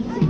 Now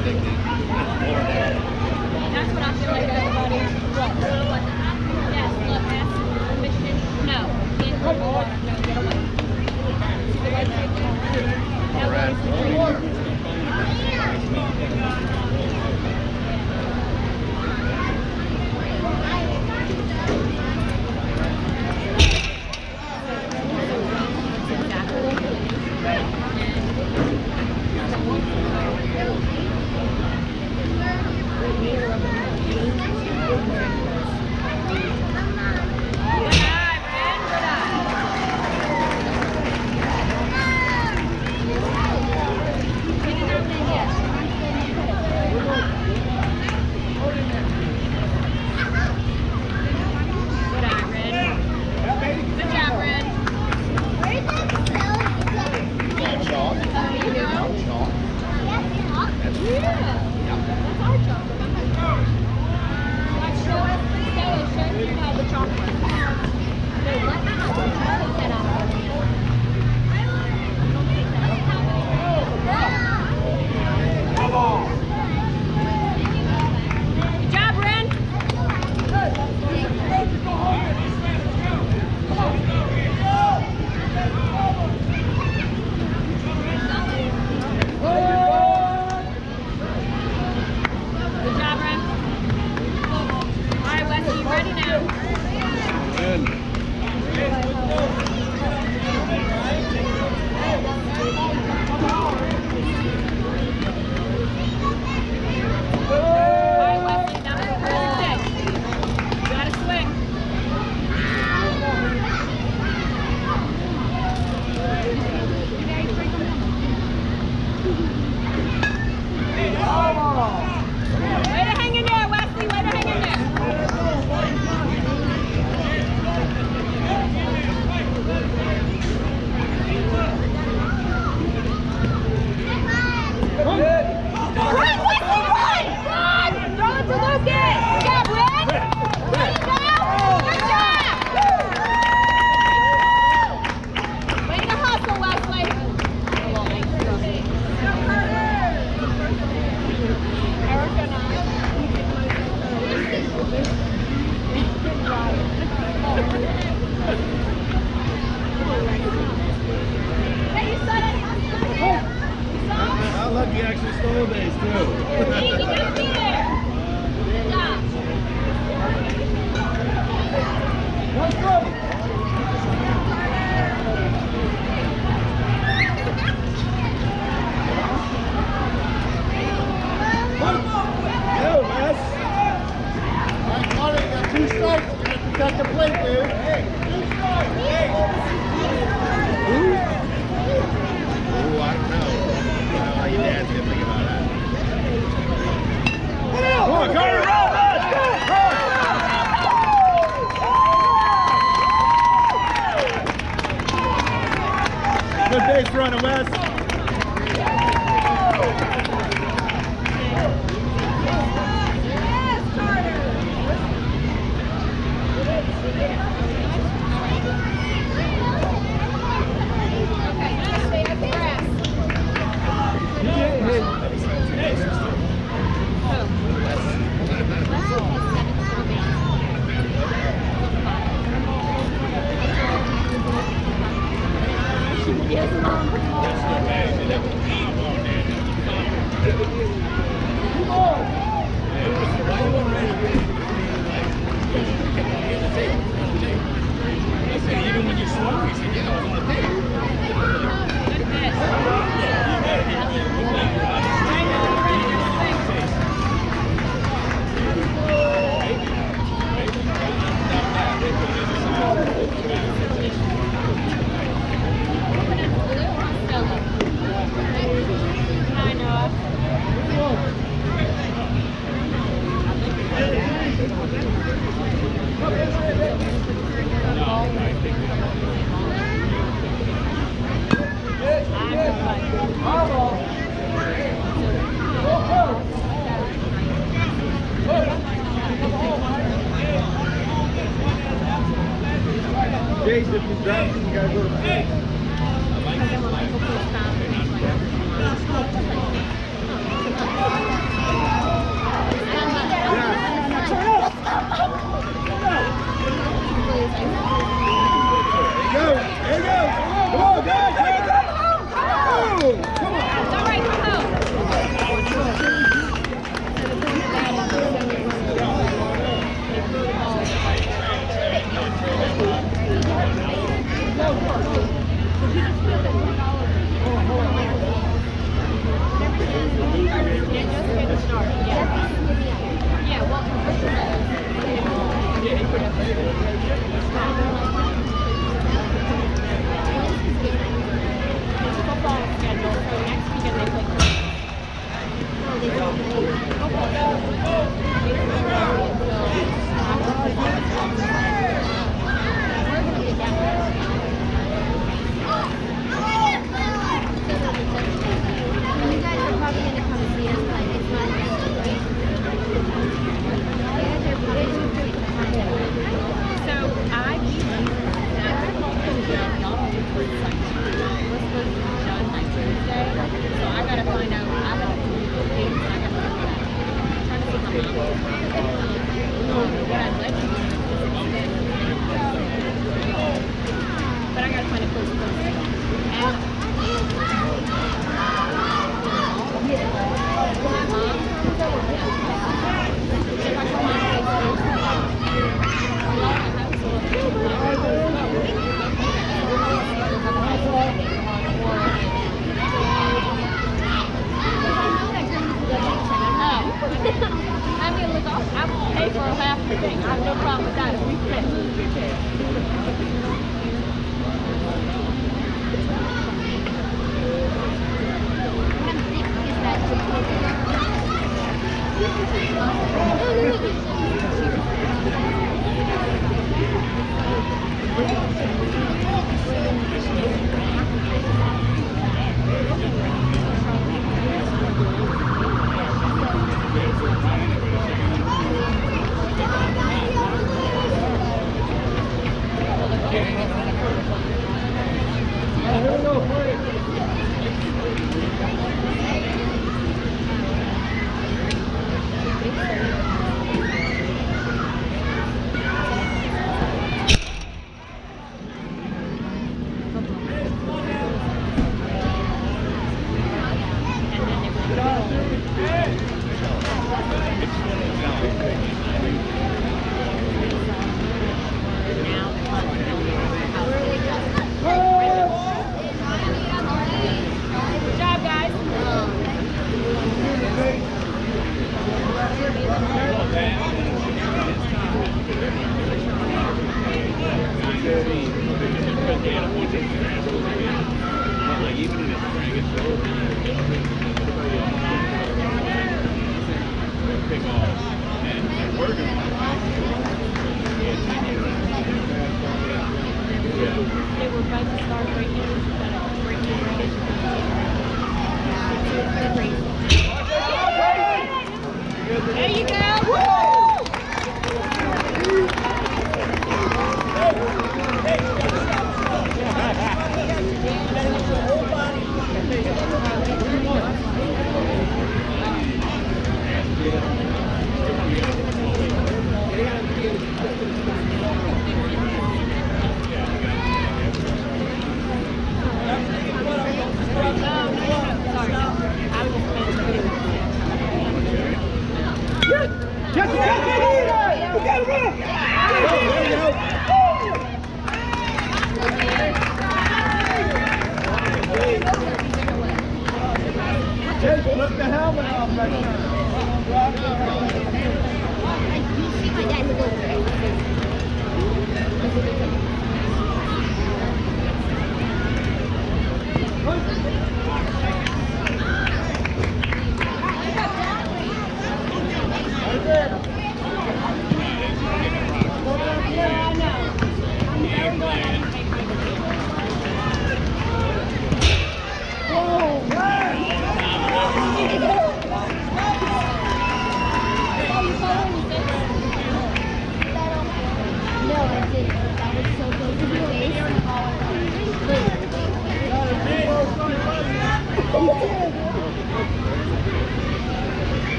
addicted. That's what I feel like. I love the extra snow days too.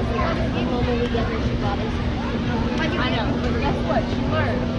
we get she us. I know. Guess what she learned.